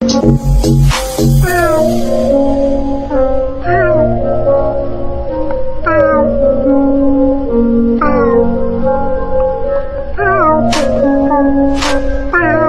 啊啊啊啊啊啊啊！